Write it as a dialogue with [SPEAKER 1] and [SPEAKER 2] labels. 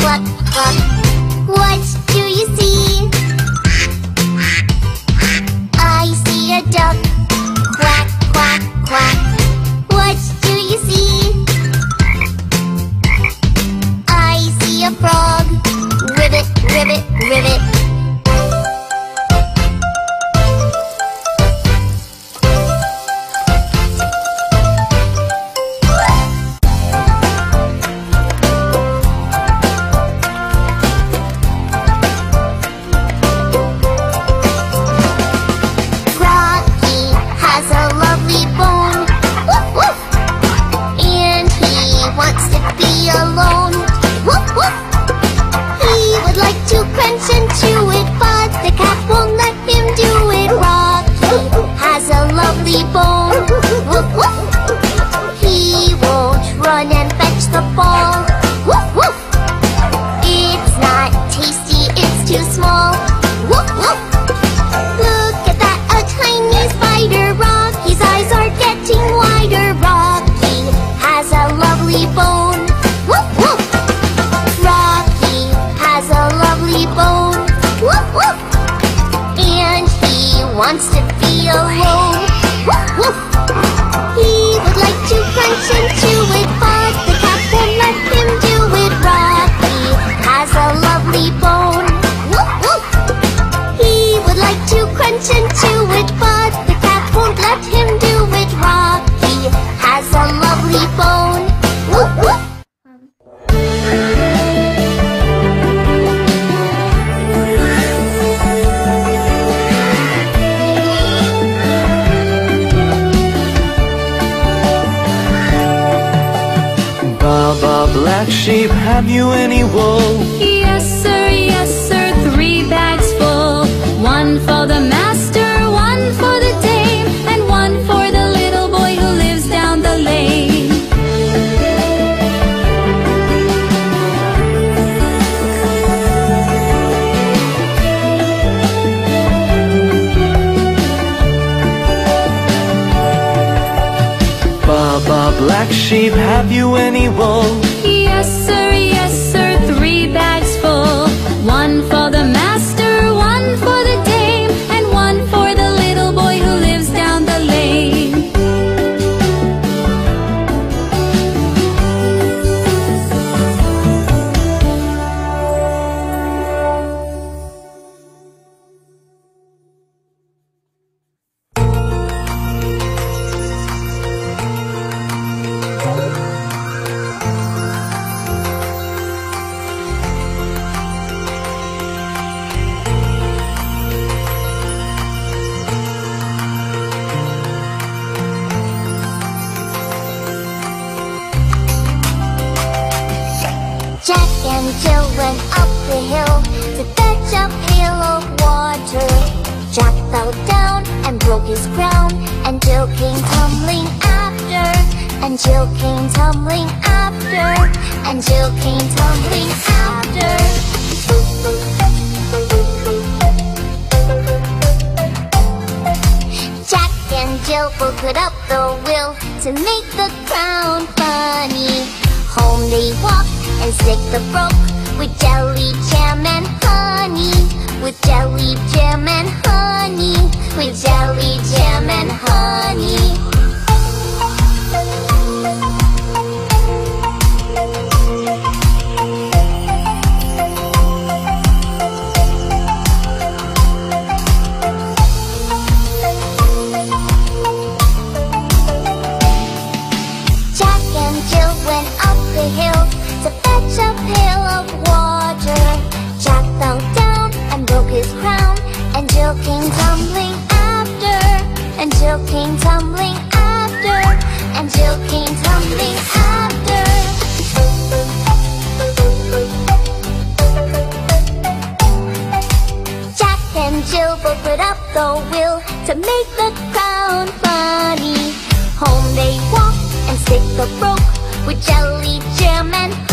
[SPEAKER 1] what, what, what's fetch the ball.
[SPEAKER 2] Baba Black Sheep, have you any wool?
[SPEAKER 3] Yes, sir, yes, sir, three bags full. One for the master,
[SPEAKER 2] Sheep, have you any wool?
[SPEAKER 3] And
[SPEAKER 1] Jill went up the hill to fetch a pail of water. Jack fell down and broke his crown, and Jill came tumbling after. And Jill came tumbling after. And Jill came tumbling after. Jack and Jill both put up the will to make the crown funny. Home they walk and stick the broke with jelly, jam, and honey. With jelly, jam, and honey. With jelly, jam, and honey. The will to make the crown funny. Home they walk and stick the broke with jelly, jam, and